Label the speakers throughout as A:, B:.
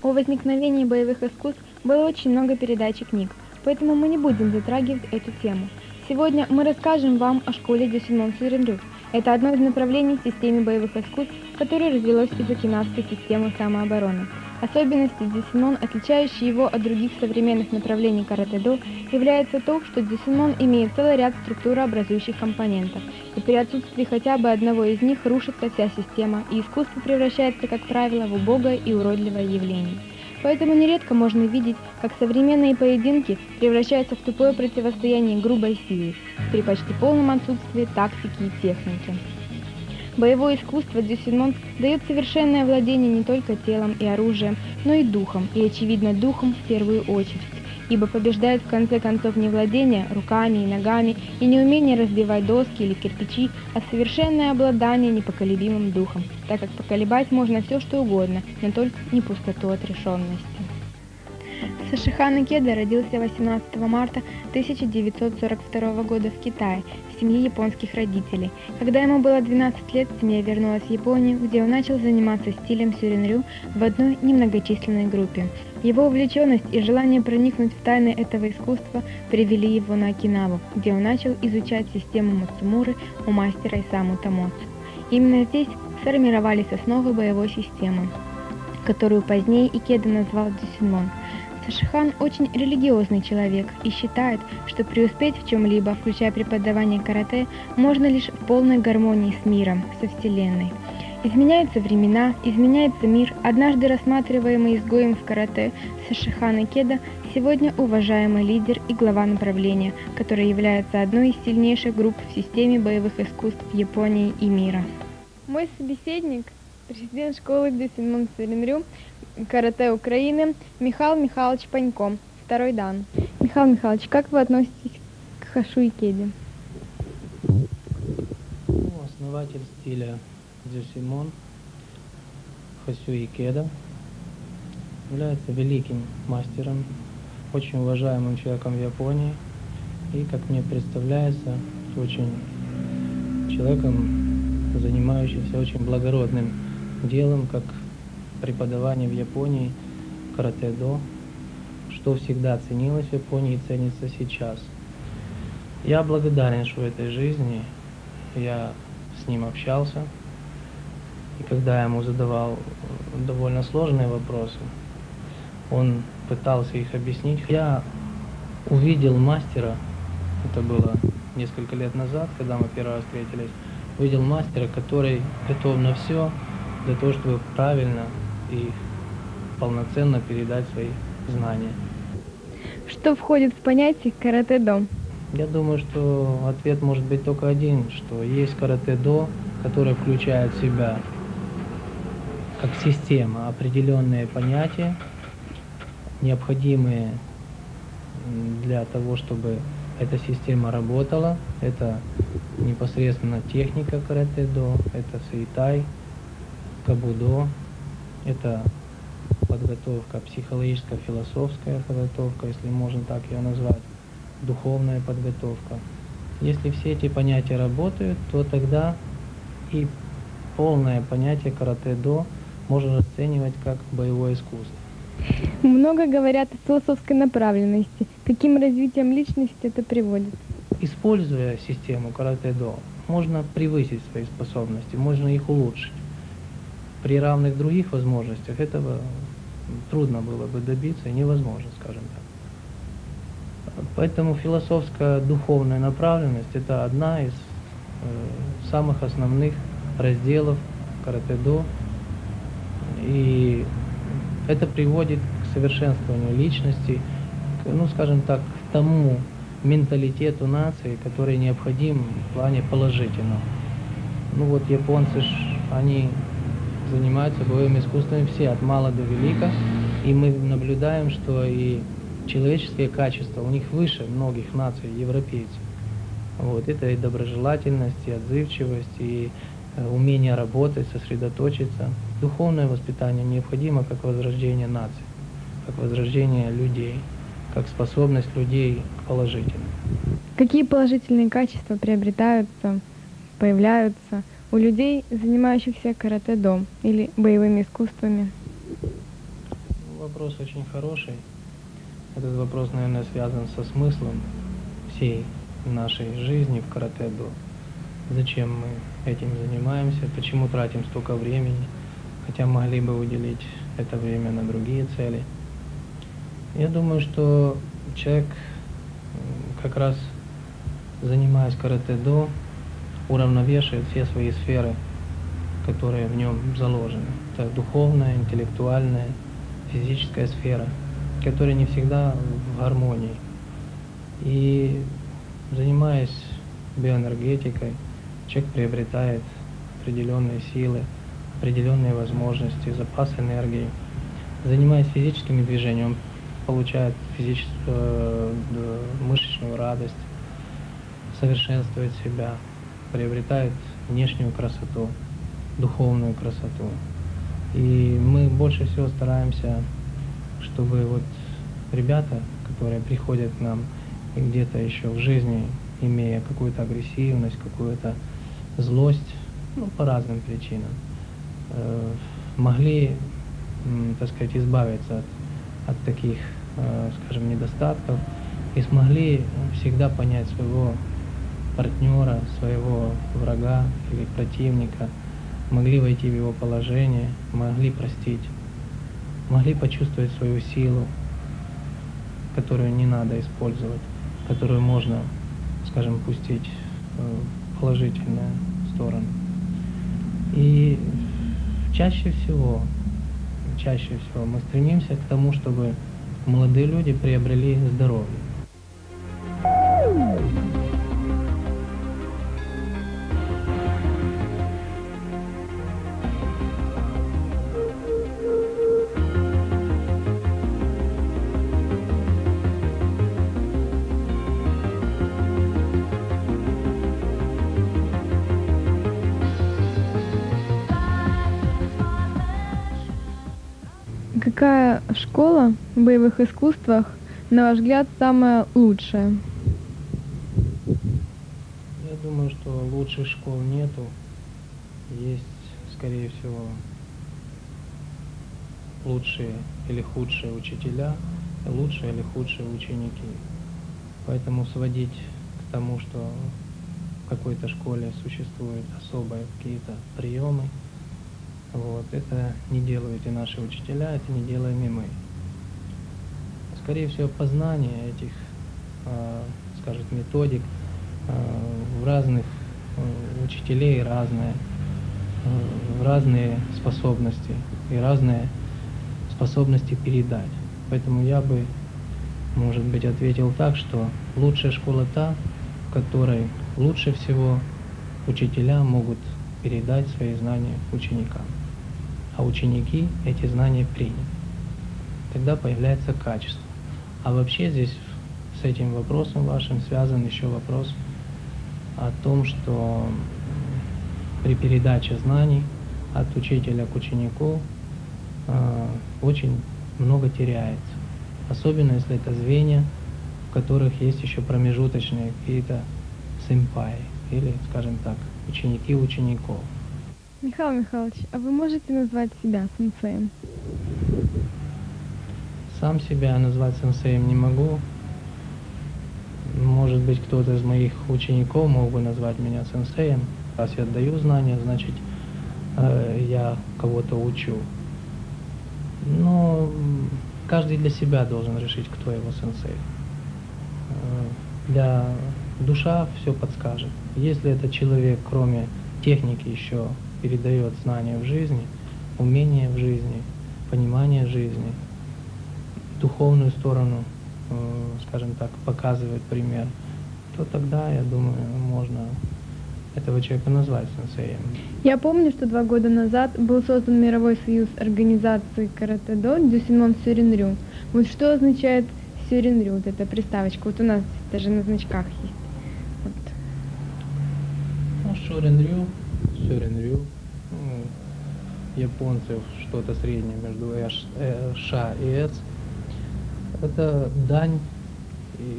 A: О возникновении боевых искусств было очень много передач и книг, поэтому мы не будем затрагивать эту тему. Сегодня мы расскажем вам о школе Дюсимон Сюренрюк. Это одно из направлений в системе боевых искусств, которое развилось из окинавской системы самообороны. Особенностью Дюсимон, отличающей его от других современных направлений каратэ-до, является то, что Дюсимон имеет целый ряд структурообразующих компонентов, и при отсутствии хотя бы одного из них рушится вся система, и искусство превращается, как правило, в убогое и уродливое явление. Поэтому нередко можно видеть, как современные поединки превращаются в тупое противостояние грубой силы, при почти полном отсутствии тактики и техники. Боевое искусство Дюссельмон дает совершенное владение не только телом и оружием, но и духом, и, очевидно, духом в первую очередь, ибо побеждает в конце концов не владение руками и ногами, и не умение разбивать доски или кирпичи, а совершенное обладание непоколебимым духом, так как поколебать можно все что угодно, но только не пустоту отрешенности. Сашихан Икеда родился 18 марта 1942 года в Китае в семье японских родителей. Когда ему было 12 лет, семья вернулась в Японию, где он начал заниматься стилем сюринрю в одной немногочисленной группе. Его увлеченность и желание проникнуть в тайны этого искусства привели его на Окинаву, где он начал изучать систему Мацумуры у мастера Исаму Тамоцу. Именно здесь сформировались основы боевой системы, которую позднее Икеда назвал Дюсюнмон – Сашихан очень религиозный человек и считает, что преуспеть в чем-либо, включая преподавание карате, можно лишь в полной гармонии с миром, со Вселенной. Изменяются времена, изменяется мир, однажды рассматриваемый изгоем в карате Сашихан Икеда, сегодня уважаемый лидер и глава направления, который является одной из сильнейших групп в системе боевых искусств Японии и мира. Мой собеседник – президент школы Десинмон Саренрю карате Украины Михаил Михайлович Панько, второй дан. Михаил Михайлович, как вы относитесь к Хашу и Кеде?
B: Ну, основатель стиля Дзюсимон Хасю Икеда является великим мастером, очень уважаемым человеком в Японии и, как мне представляется, очень человеком, занимающимся очень благородным делом, как преподавание в Японии каратэ-до, что всегда ценилось в Японии и ценится сейчас. Я благодарен, что в этой жизни я с ним общался, и когда я ему задавал довольно сложные вопросы, он пытался их объяснить. Я увидел мастера, это было несколько лет назад, когда мы первый раз встретились, увидел мастера, который готов на все для того, чтобы правильно и полноценно передать свои знания.
A: Что входит в понятие каратэ-до?
B: Я думаю, что ответ может быть только один, что есть каратэ-до, которое включает в себя как система определенные понятия, необходимые для того, чтобы эта система работала. Это непосредственно техника каратэ-до, это сейтай, кабудо, это подготовка психологическая, философская подготовка, если можно так ее назвать, духовная подготовка. Если все эти понятия работают, то тогда и полное понятие карате-до можно расценивать как боевое искусство.
A: Много говорят о философской направленности. Каким развитием личности это приводит?
B: Используя систему карате-до, можно превысить свои способности, можно их улучшить при равных других возможностях этого трудно было бы добиться и невозможно, скажем так. Поэтому философская духовная направленность это одна из э, самых основных разделов каратэ-до. И это приводит к совершенствованию личности, к, ну, скажем так, к тому менталитету нации, который необходим в плане положительного. Ну вот японцы, они занимаются боевыми искусствами все, от мала до велика. И мы наблюдаем, что и человеческие качества у них выше многих наций, европейцев. Вот, это и доброжелательность, и отзывчивость, и э, умение работать, сосредоточиться. Духовное воспитание необходимо как возрождение нации, как возрождение людей, как способность людей к положительному.
A: Какие положительные качества приобретаются, появляются у людей, занимающихся каратэ-до или боевыми искусствами?
B: Вопрос очень хороший. Этот вопрос, наверное, связан со смыслом всей нашей жизни в каратэ-до. Зачем мы этим занимаемся, почему тратим столько времени, хотя могли бы уделить это время на другие цели. Я думаю, что человек как раз занимаясь каратэ-до, уравновешивает все свои сферы, которые в нем заложены. Это духовная, интеллектуальная, физическая сфера, которые не всегда в гармонии. И занимаясь биоэнергетикой, человек приобретает определенные силы, определенные возможности, запас энергии. Занимаясь физическими движениями, он получает физическую, э, мышечную радость, совершенствует себя, приобретает внешнюю красоту, духовную красоту. И мы больше всего стараемся, чтобы вот ребята, которые приходят к нам где-то еще в жизни, имея какую-то агрессивность, какую-то злость, ну, по разным причинам, э, могли, так сказать, избавиться от, от таких, э, скажем, недостатков и смогли всегда понять своего партнера, своего врага или противника, могли войти в его положение, могли простить, могли почувствовать свою силу, которую не надо использовать, которую можно, скажем, пустить в положительную сторону. И чаще всего, чаще всего мы стремимся к тому, чтобы молодые люди приобрели здоровье.
A: Какая школа в боевых искусствах, на ваш взгляд, самая лучшая?
B: Я думаю, что лучших школ нету. Есть, скорее всего, лучшие или худшие учителя, лучшие или худшие ученики. Поэтому сводить к тому, что в какой-то школе существуют особые какие-то приемы, вот, это не делают и наши учителя, это не делаем и мы. Скорее всего, познание этих, э, скажем, методик э, в разных э, учителей разное, э, разные способности и разные способности передать. Поэтому я бы, может быть, ответил так, что лучшая школа та, в которой лучше всего учителя могут передать свои знания ученикам а ученики эти знания приняли. Тогда появляется качество. А вообще здесь с этим вопросом вашим связан еще вопрос о том, что при передаче знаний от учителя к ученику э, очень много теряется. Особенно если это звенья, в которых есть еще промежуточные какие-то сэмпаи или, скажем так, ученики учеников.
A: Михаил Михайлович, а вы можете назвать себя сенсеем?
B: Сам себя назвать сенсеем не могу. Может быть, кто-то из моих учеников мог бы назвать меня сенсеем. Раз я даю знания, значит, э, я кого-то учу. Но каждый для себя должен решить, кто его сенсей. Э, для душа все подскажет. Если этот человек, кроме техники, еще передает знания в жизни, умения в жизни, понимание жизни, духовную сторону, э, скажем так, показывает пример, то тогда, я думаю, можно этого человека назвать сенсеем.
A: Я помню, что два года назад был создан Мировой союз организации каратэ-до Дюсинмон Сюринрю. Вот что означает Сюринрю, вот эта приставочка? Вот у нас даже на значках есть. Вот.
B: Ну, Шуринрю Сёренрю, ну, японцев что-то среднее между Ш и С. Это дань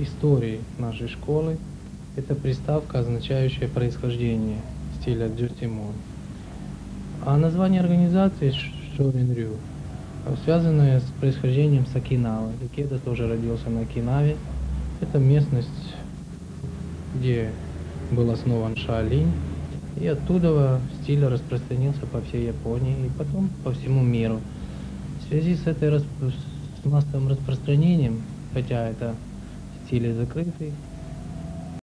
B: истории нашей школы. Это приставка, означающая происхождение стиля Джусимон. А название организации Шоринрю связанное с происхождением с Окинавы. Икеда тоже родился на Окинаве. Это местность, где был основан Шаолинь. И оттуда стиль распространился по всей Японии и потом по всему миру. В связи с этой расп- с массовым распространением, хотя это стиль закрытый,